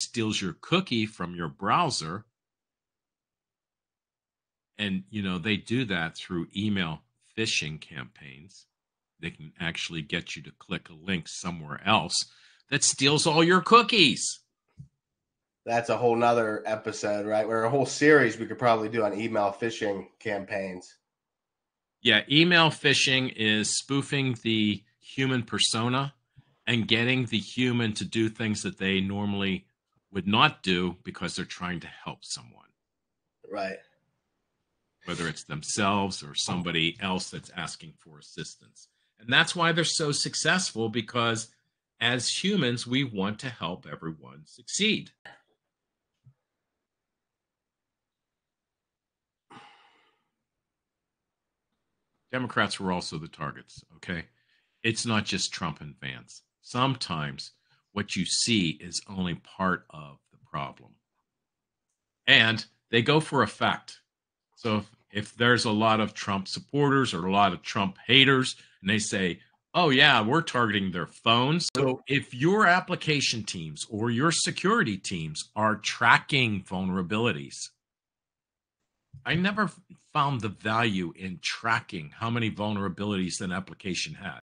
steals your cookie from your browser. And, you know, they do that through email phishing campaigns. They can actually get you to click a link somewhere else that steals all your cookies. That's a whole nother episode, right? Or a whole series we could probably do on email phishing campaigns. Yeah, email phishing is spoofing the human persona and getting the human to do things that they normally would not do because they're trying to help someone. Right. Whether it's themselves or somebody oh. else that's asking for assistance. And that's why they're so successful because as humans, we want to help everyone succeed. Democrats were also the targets, okay? It's not just Trump and Vance. Sometimes what you see is only part of the problem. And they go for effect. So if, if there's a lot of Trump supporters or a lot of Trump haters, and they say, oh, yeah, we're targeting their phones. So if your application teams or your security teams are tracking vulnerabilities, I never found the value in tracking how many vulnerabilities an application had.